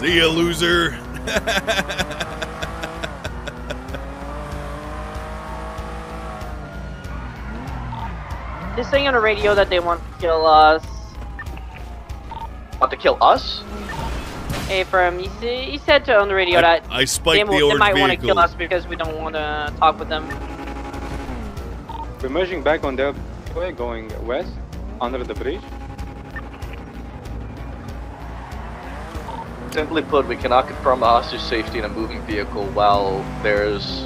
See ya, loser. They're saying on the radio that they want to kill us. Want to kill us? Hey, from he, he said to on the radio I, that I they, spiked will- the they might want to kill us because we don't want to talk with them. We're merging back on their way, going west, under the bridge. Simply put, we cannot confirm a hostage safety in a moving vehicle while there's